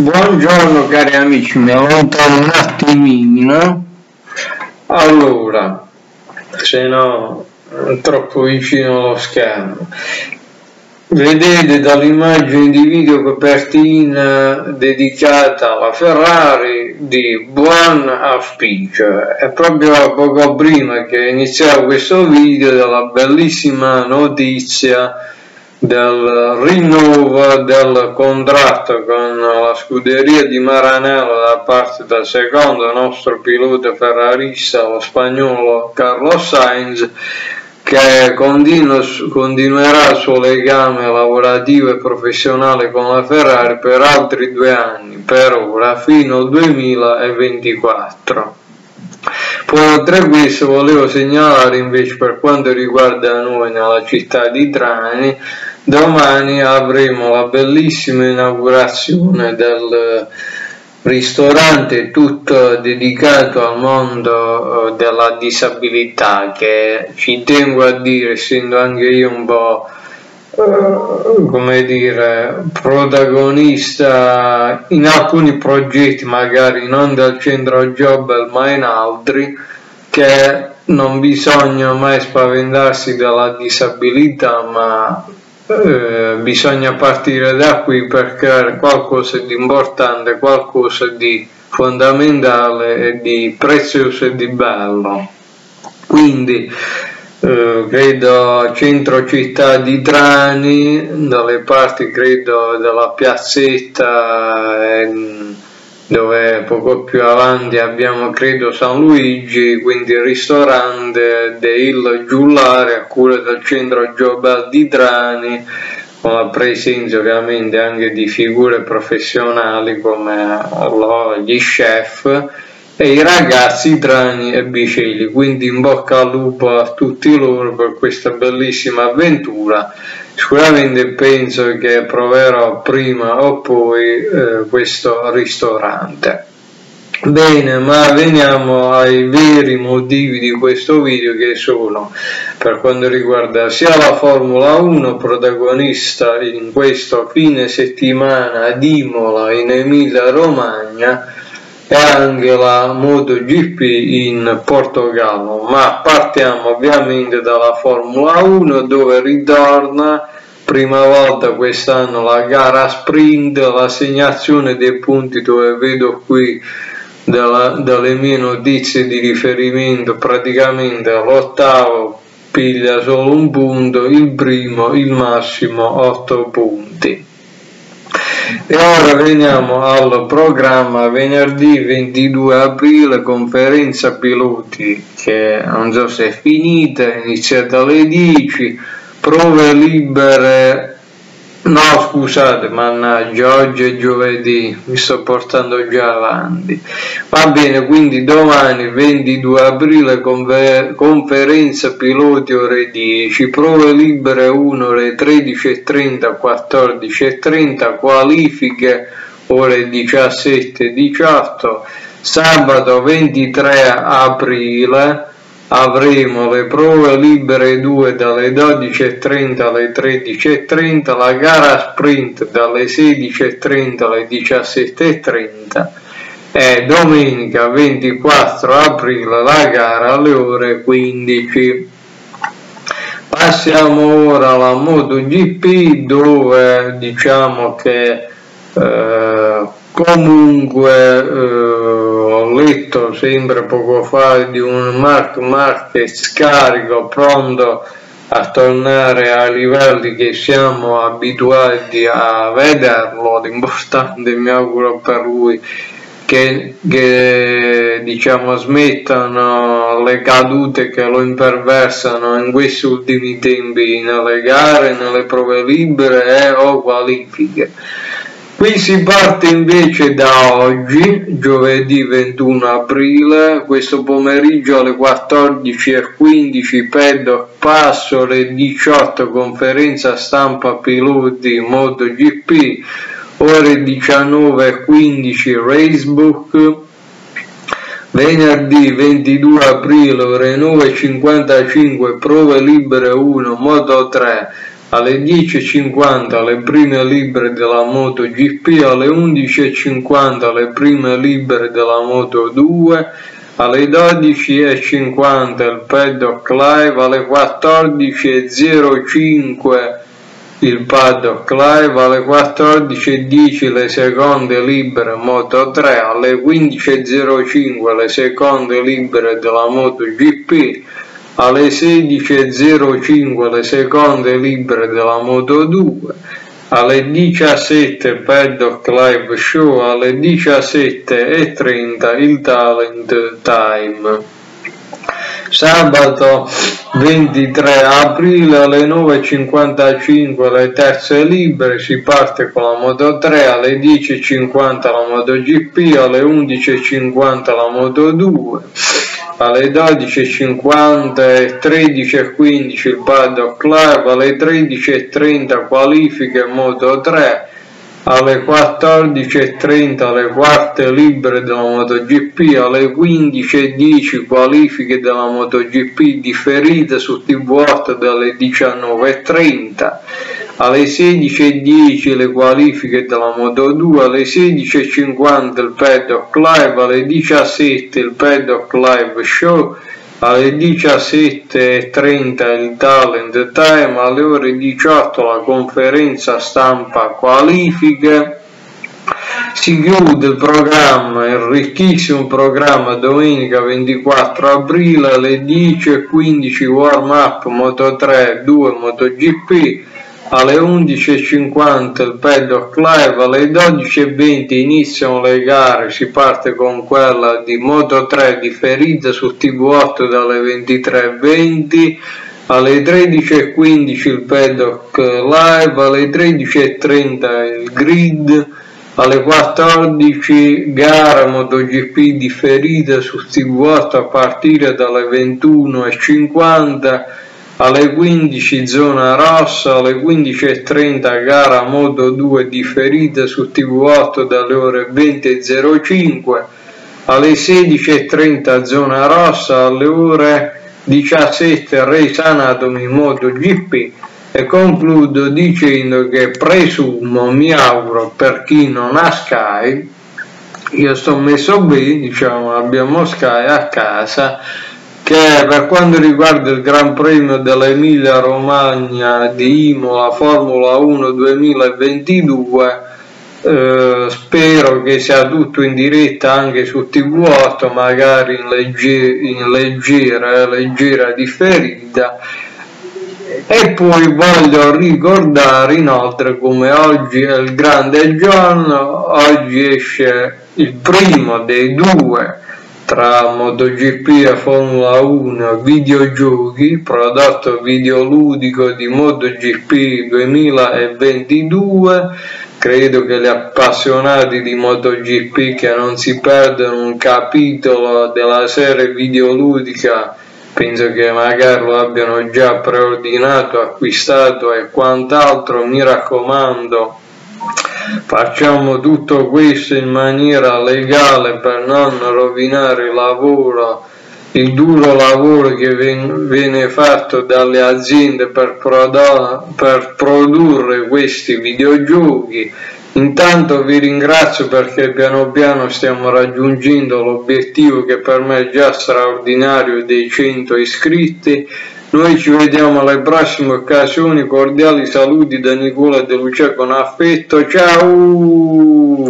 Buongiorno cari amici, mi allontano un attimino. Allora, se no troppo vicino allo schermo. Vedete dall'immagine di video copertina dedicata alla Ferrari di buon auspicio. È proprio poco prima che iniziavo questo video della bellissima notizia del rinnovo del contratto con la scuderia di Maranello da parte del secondo nostro pilota ferrarista, lo spagnolo Carlos Sainz, che continu continuerà il suo legame lavorativo e professionale con la Ferrari per altri due anni, per ora, fino al 2024. Poi oltre a questo volevo segnalare invece per quanto riguarda noi nella città di Trani domani avremo la bellissima inaugurazione del ristorante tutto dedicato al mondo eh, della disabilità che ci tengo a dire essendo anche io un po' eh, come dire protagonista in alcuni progetti magari non del centro job ma in altri che non bisogna mai spaventarsi dalla disabilità ma eh, bisogna partire da qui per creare qualcosa di importante, qualcosa di fondamentale di prezioso e di bello. Quindi eh, credo centro città di Trani, dalle parti credo della piazzetta. Eh, dove poco più avanti abbiamo credo San Luigi, quindi il ristorante del Giullare a cura del centro Giobel di Trani, con la presenza ovviamente anche di figure professionali come gli chef e i ragazzi Trani e Biceli, quindi in bocca al lupo a tutti loro per questa bellissima avventura Sicuramente penso che proverò prima o poi eh, questo ristorante. Bene, ma veniamo ai veri motivi di questo video che sono per quanto riguarda sia la Formula 1 protagonista in questo fine settimana ad Imola in Emilia Romagna e anche la MotoGP in Portogallo, ma partiamo ovviamente dalla Formula 1 dove ritorna prima volta quest'anno la gara sprint, l'assegnazione dei punti dove vedo qui dalla, dalle mie notizie di riferimento praticamente l'ottavo piglia solo un punto, il primo il massimo 8 punti. E ora veniamo al programma venerdì 22 aprile, conferenza piloti che non so se è finita, è iniziata alle 10, prove libere No, scusate, mannaggia, oggi è giovedì, mi sto portando già avanti. Va bene, quindi domani 22 aprile confer conferenza piloti ore 10, prove libere 1 ore 13.30, 14.30, qualifiche ore 17.18, sabato 23 aprile avremo le prove libere 2 dalle 12.30 alle 13.30, la gara sprint dalle 16.30 alle 17.30 e domenica 24 aprile la gara alle ore 15. Passiamo ora alla MotoGP dove diciamo che eh, comunque eh, letto sempre poco fa di un Mark Marquez carico pronto a tornare ai livelli che siamo abituati a vederlo. L'importante mi auguro per lui che, che diciamo smettano le cadute che lo imperversano in questi ultimi tempi nelle gare, nelle prove libere e o qualifiche Qui si parte invece da oggi, giovedì 21 aprile, questo pomeriggio alle 14.15 Peddock Passo, alle 18 conferenza stampa piloti MotoGP, ore 19.15 Racebook, venerdì 22 aprile ore 9.55 prove libere 1 Moto 3, alle 10.50 le prime libere della MotoGP, alle 11.50 le prime libere della Moto2, alle 12.50 il paddock live, alle 14.05 il paddock live, alle 14.10 le seconde libere Moto 3, alle 15.05 le seconde libere della MotoGP, alle 16.05 le seconde libere della Moto 2, alle 17 Paddock Live Show, alle 17.30 il Talent Time. Sabato 23 aprile alle 9.55 le terze libere, si parte con la Moto 3, alle 10.50 la Moto GP, alle 11.50 la Moto 2 alle 12.50 e 13.15 il paddock live, alle 13.30 qualifiche Moto 3, alle 14.30 le quarte libere della MotoGP, alle 15.10 qualifiche della MotoGP differite su TV8 dalle 19.30 alle 16.10 le qualifiche della Moto 2, alle 16.50 il paddock live, alle 17 il paddock live show, alle 17.30 il talent time, alle ore 18 la conferenza stampa qualifiche. Si chiude il programma, il ricchissimo programma domenica 24 aprile alle 10.15 warm up Moto 3 2 MotoGP alle 11.50 il paddock live, alle 12.20 iniziano le gare, si parte con quella di Moto 3 differita su TV8 dalle 23.20, alle 13.15 il paddock live, alle 13.30 il grid, alle 14 gara MotoGP differita su TV8 a partire dalle 21.50 alle 15 zona rossa, alle 15.30 gara modo 2 differita su TV8 dalle ore 20.05, alle 16.30 zona rossa, alle ore 17 Race Anatomy Moto GP e concludo dicendo che presumo, mi auguro per chi non ha Sky, io sto messo bene, diciamo abbiamo Sky a casa che per quanto riguarda il Gran Premio dell'Emilia Romagna di Imola Formula 1 2022 eh, spero che sia tutto in diretta anche su TV8 magari in, legge, in leggera, leggera differita. E poi voglio ricordare inoltre come oggi è il grande giorno oggi esce il primo dei due tra MotoGP e Formula 1 videogiochi, prodotto videoludico di MotoGP 2022. Credo che gli appassionati di MotoGP che non si perdono un capitolo della serie videoludica penso che magari lo abbiano già preordinato, acquistato e quant'altro, mi raccomando Facciamo tutto questo in maniera legale per non rovinare il lavoro, il duro lavoro che viene fatto dalle aziende per, per produrre questi videogiochi. Intanto vi ringrazio perché piano piano stiamo raggiungendo l'obiettivo che per me è già straordinario dei 100 iscritti noi ci vediamo alle prossime occasioni, cordiali saluti da Nicola De Lucia con affetto, ciao!